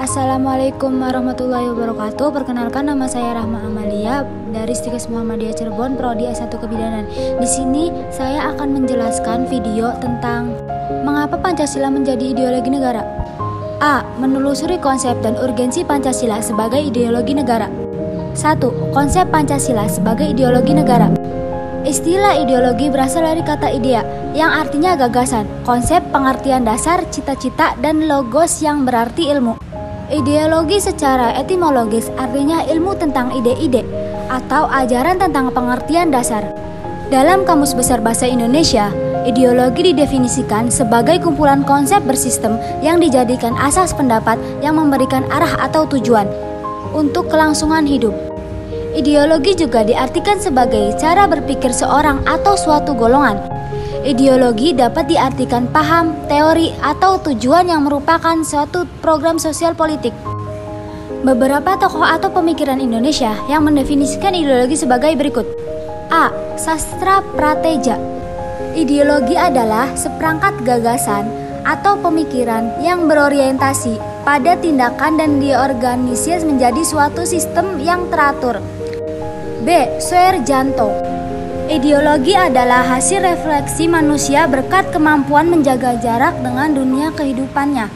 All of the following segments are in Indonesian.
Assalamualaikum warahmatullahi wabarakatuh. Perkenalkan nama saya Rahma Amalia dari Stikes Muhammadiyah Cirebon, prodi S1 Kebidanan. Di sini saya akan menjelaskan video tentang mengapa Pancasila menjadi ideologi negara. A. Menelusuri konsep dan urgensi Pancasila sebagai ideologi negara. 1. Konsep Pancasila sebagai ideologi negara. Istilah ideologi berasal dari kata idea yang artinya gagasan, konsep, pengertian dasar, cita-cita, dan logos yang berarti ilmu. Ideologi secara etimologis artinya ilmu tentang ide-ide atau ajaran tentang pengertian dasar. Dalam Kamus Besar Bahasa Indonesia, ideologi didefinisikan sebagai kumpulan konsep bersistem yang dijadikan asas pendapat yang memberikan arah atau tujuan untuk kelangsungan hidup. Ideologi juga diartikan sebagai cara berpikir seorang atau suatu golongan Ideologi dapat diartikan paham, teori, atau tujuan yang merupakan suatu program sosial politik. Beberapa tokoh atau pemikiran Indonesia yang mendefinisikan ideologi sebagai berikut. A. Sastra Prateja Ideologi adalah seperangkat gagasan atau pemikiran yang berorientasi pada tindakan dan diorganisir menjadi suatu sistem yang teratur. B. Janto Ideologi adalah hasil refleksi manusia berkat kemampuan menjaga jarak dengan dunia kehidupannya.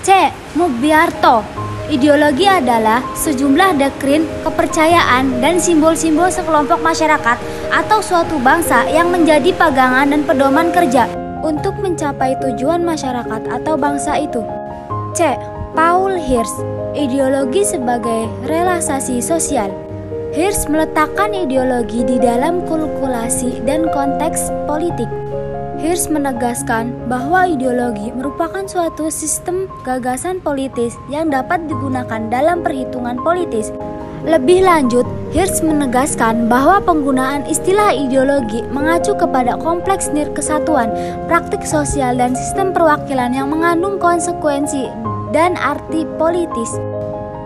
C. Mugbiarto Ideologi adalah sejumlah dekrin, kepercayaan, dan simbol-simbol sekelompok masyarakat atau suatu bangsa yang menjadi pegangan dan pedoman kerja untuk mencapai tujuan masyarakat atau bangsa itu. C. Paul Hirsch Ideologi sebagai relaksasi sosial Hirsch meletakkan ideologi di dalam kalkulasi dan konteks politik. Hirsch menegaskan bahwa ideologi merupakan suatu sistem gagasan politis yang dapat digunakan dalam perhitungan politis. Lebih lanjut, Hirsch menegaskan bahwa penggunaan istilah ideologi mengacu kepada kompleks nir kesatuan, praktik sosial, dan sistem perwakilan yang mengandung konsekuensi dan arti politis.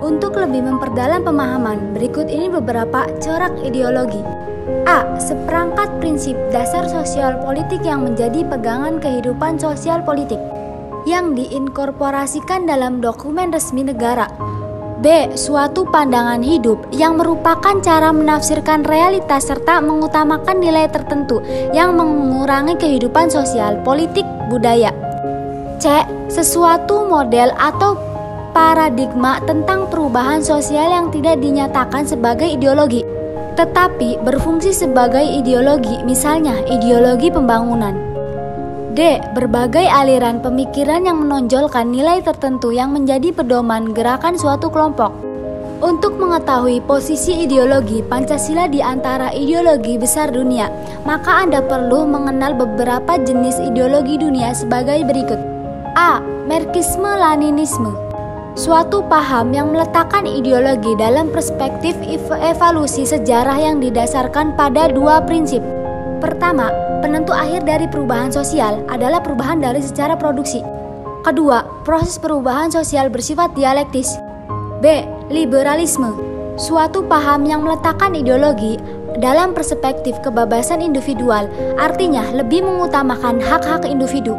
Untuk lebih memperdalam pemahaman, berikut ini beberapa corak ideologi. A. Seperangkat prinsip dasar sosial politik yang menjadi pegangan kehidupan sosial politik yang diinkorporasikan dalam dokumen resmi negara. B. Suatu pandangan hidup yang merupakan cara menafsirkan realitas serta mengutamakan nilai tertentu yang mengurangi kehidupan sosial, politik, budaya. C. Sesuatu model atau paradigma tentang perubahan sosial yang tidak dinyatakan sebagai ideologi, tetapi berfungsi sebagai ideologi, misalnya ideologi pembangunan. D. Berbagai aliran pemikiran yang menonjolkan nilai tertentu yang menjadi pedoman gerakan suatu kelompok. Untuk mengetahui posisi ideologi Pancasila di antara ideologi besar dunia, maka Anda perlu mengenal beberapa jenis ideologi dunia sebagai berikut. A. Marxisme Leninisme Suatu paham yang meletakkan ideologi dalam perspektif evaluasi sejarah yang didasarkan pada dua prinsip. Pertama, penentu akhir dari perubahan sosial adalah perubahan dari secara produksi. Kedua, proses perubahan sosial bersifat dialektis. B. Liberalisme Suatu paham yang meletakkan ideologi dalam perspektif kebebasan individual, artinya lebih mengutamakan hak-hak individu.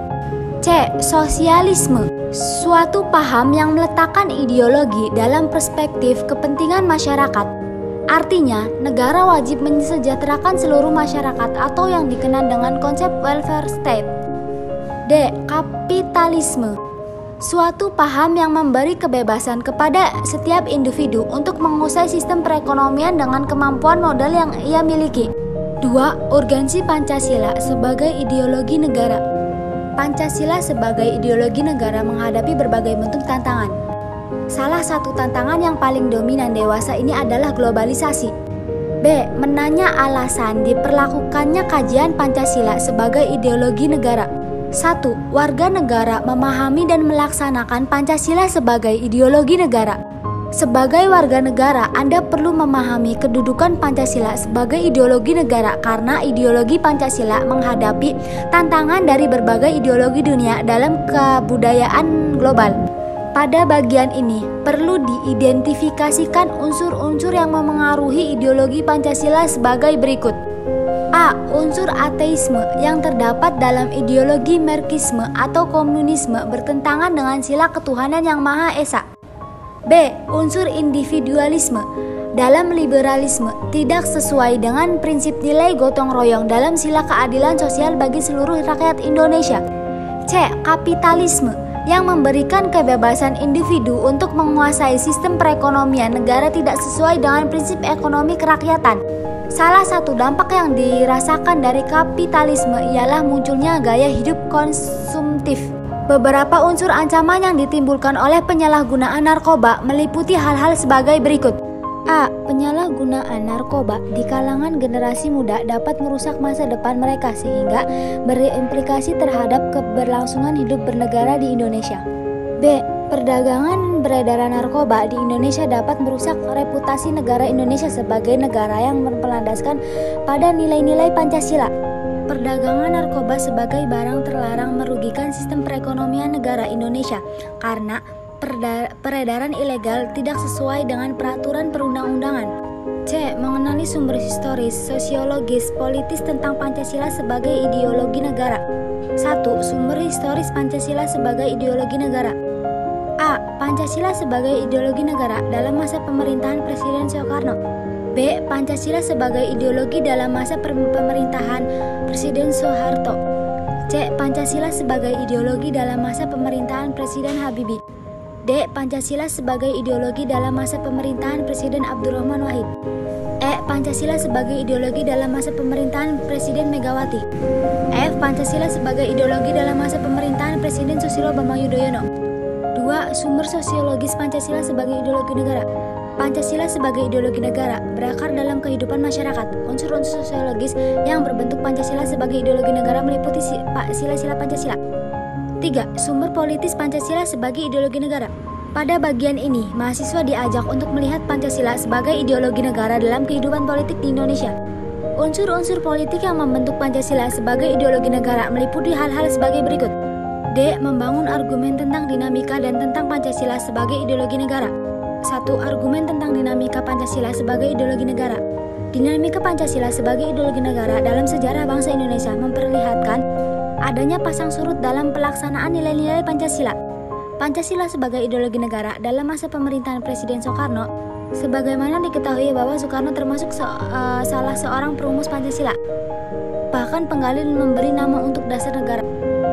C. Sosialisme Suatu paham yang meletakkan ideologi dalam perspektif kepentingan masyarakat Artinya, negara wajib mensejahterakan seluruh masyarakat atau yang dikenal dengan konsep welfare state. D. Kapitalisme Suatu paham yang memberi kebebasan kepada setiap individu untuk menguasai sistem perekonomian dengan kemampuan modal yang ia miliki. 2. Urgensi Pancasila sebagai ideologi negara Pancasila sebagai ideologi negara menghadapi berbagai bentuk tantangan. Salah satu tantangan yang paling dominan dewasa ini adalah globalisasi. B. Menanya alasan diperlakukannya kajian Pancasila sebagai ideologi negara. 1. Warga negara memahami dan melaksanakan Pancasila sebagai ideologi negara. Sebagai warga negara, Anda perlu memahami kedudukan Pancasila sebagai ideologi negara karena ideologi Pancasila menghadapi tantangan dari berbagai ideologi dunia dalam kebudayaan global. Pada bagian ini, perlu diidentifikasikan unsur-unsur yang memengaruhi ideologi Pancasila sebagai berikut. A. Unsur ateisme yang terdapat dalam ideologi Marxisme atau komunisme bertentangan dengan sila ketuhanan yang Maha Esa. B. Unsur individualisme dalam liberalisme tidak sesuai dengan prinsip nilai gotong royong dalam sila keadilan sosial bagi seluruh rakyat Indonesia. C. Kapitalisme yang memberikan kebebasan individu untuk menguasai sistem perekonomian negara tidak sesuai dengan prinsip ekonomi kerakyatan. Salah satu dampak yang dirasakan dari kapitalisme ialah munculnya gaya hidup konsumtif. Beberapa unsur ancaman yang ditimbulkan oleh penyalahgunaan narkoba meliputi hal-hal sebagai berikut. A. Penyalahgunaan narkoba di kalangan generasi muda dapat merusak masa depan mereka sehingga berimplikasi terhadap keberlangsungan hidup bernegara di Indonesia. B. Perdagangan beredaran narkoba di Indonesia dapat merusak reputasi negara Indonesia sebagai negara yang berlandaskan pada nilai-nilai Pancasila. Perdagangan narkoba sebagai barang terlarang merugikan sistem perekonomian negara Indonesia karena peredaran ilegal tidak sesuai dengan peraturan perundang-undangan. C. Mengenali sumber historis, sosiologis, politis tentang Pancasila sebagai ideologi negara. 1. Sumber historis Pancasila sebagai ideologi negara. A. Pancasila sebagai ideologi negara dalam masa pemerintahan Presiden Soekarno. B. Pancasila sebagai ideologi dalam masa pemerintahan Presiden Soeharto. C. Pancasila sebagai ideologi dalam masa pemerintahan Presiden Habibie. D. Pancasila sebagai ideologi dalam masa pemerintahan Presiden Abdurrahman Wahid. E. Pancasila sebagai ideologi dalam masa pemerintahan Presiden Megawati. F. Pancasila sebagai ideologi dalam masa pemerintahan Presiden Susilo Bambang Yudhoyono. 2. Sumber sosiologis Pancasila sebagai ideologi negara. Pancasila sebagai ideologi negara berakar dalam kehidupan masyarakat. Unsur-unsur sosiologis yang berbentuk Pancasila sebagai ideologi negara meliputi sila-sila Pancasila. 3. Sumber politis Pancasila sebagai ideologi negara. Pada bagian ini, mahasiswa diajak untuk melihat Pancasila sebagai ideologi negara dalam kehidupan politik di Indonesia. Unsur-unsur politik yang membentuk Pancasila sebagai ideologi negara meliputi hal-hal sebagai berikut. D. Membangun argumen tentang dinamika dan tentang Pancasila sebagai ideologi negara. 1. Argumen tentang dinamika Pancasila sebagai ideologi negara. Dinamika Pancasila sebagai ideologi negara dalam sejarah bangsa Indonesia memperlihatkan adanya pasang surut dalam pelaksanaan nilai-nilai Pancasila. Pancasila sebagai ideologi negara dalam masa pemerintahan Presiden Soekarno, sebagaimana diketahui bahwa Soekarno termasuk se uh, salah seorang perumus Pancasila. Bahkan penggali memberi nama untuk dasar negara.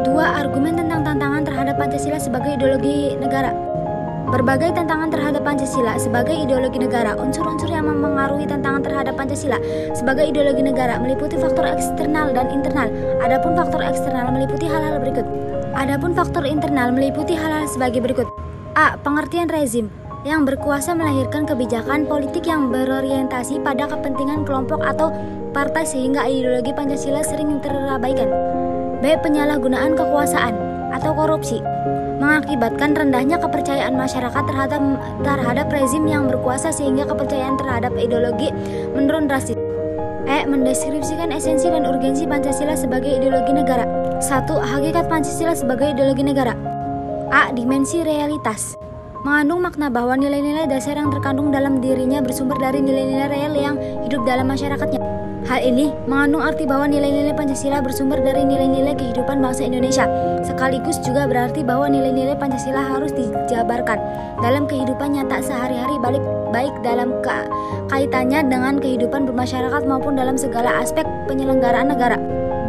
Dua argumen tentang tantangan terhadap Pancasila sebagai ideologi negara. Berbagai tantangan terhadap Pancasila sebagai ideologi negara, unsur-unsur yang mempengaruhi tantangan terhadap Pancasila sebagai ideologi negara meliputi faktor eksternal dan internal. Adapun faktor eksternal meliputi hal-hal berikut. Adapun faktor internal meliputi hal-hal sebagai berikut. A. Pengertian rezim yang berkuasa melahirkan kebijakan politik yang berorientasi pada kepentingan kelompok atau partai sehingga ideologi Pancasila sering terabaikan. B. Penyalahgunaan kekuasaan atau korupsi mengakibatkan rendahnya kepercayaan masyarakat terhadap terhadap rezim yang berkuasa sehingga kepercayaan terhadap ideologi menurun drastis. E. Mendeskripsikan esensi dan urgensi Pancasila sebagai ideologi negara. 1. Hakikat Pancasila sebagai ideologi negara. A. Dimensi realitas mengandung makna bahwa nilai-nilai dasar yang terkandung dalam dirinya bersumber dari nilai-nilai real yang hidup dalam masyarakatnya. Hal ini mengandung arti bahwa nilai-nilai Pancasila bersumber dari nilai-nilai kehidupan bangsa Indonesia, sekaligus juga berarti bahwa nilai-nilai Pancasila harus dijabarkan dalam kehidupan nyata sehari-hari balik baik dalam kaitannya dengan kehidupan bermasyarakat maupun dalam segala aspek penyelenggaraan negara.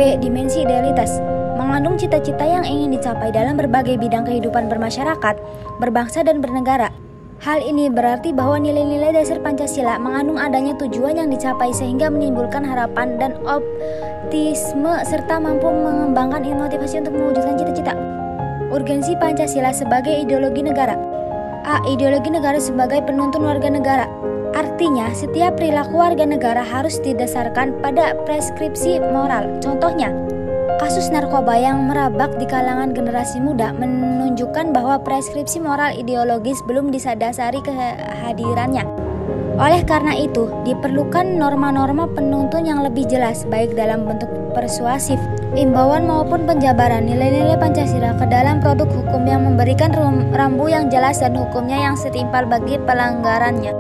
B. Dimensi idealitas mengandung cita-cita yang ingin dicapai dalam berbagai bidang kehidupan bermasyarakat, berbangsa dan bernegara. Hal ini berarti bahwa nilai-nilai dasar Pancasila mengandung adanya tujuan yang dicapai sehingga menimbulkan harapan dan optimisme serta mampu mengembangkan motivasi untuk mewujudkan cita-cita. Urgensi Pancasila sebagai ideologi negara. A. Ideologi negara sebagai penuntun warga negara. Artinya, setiap perilaku warga negara harus didasarkan pada preskripsi moral. Contohnya, Kasus narkoba yang merabak di kalangan generasi muda menunjukkan bahwa preskripsi moral ideologis belum disadasari kehadirannya. Oleh karena itu, diperlukan norma-norma penuntun yang lebih jelas baik dalam bentuk persuasif, imbauan maupun penjabaran nilai-nilai Pancasila ke dalam produk hukum yang memberikan rambu yang jelas dan hukumnya yang setimpal bagi pelanggarannya.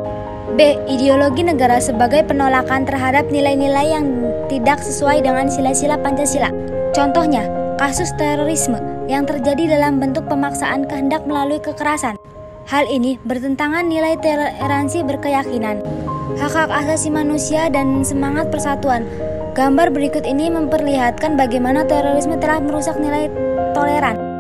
B. Ideologi negara sebagai penolakan terhadap nilai-nilai yang tidak sesuai dengan sila-sila Pancasila. Contohnya, kasus terorisme yang terjadi dalam bentuk pemaksaan kehendak melalui kekerasan. Hal ini bertentangan nilai toleransi berkeyakinan, hak-hak asasi manusia, dan semangat persatuan. Gambar berikut ini memperlihatkan bagaimana terorisme telah merusak nilai toleran.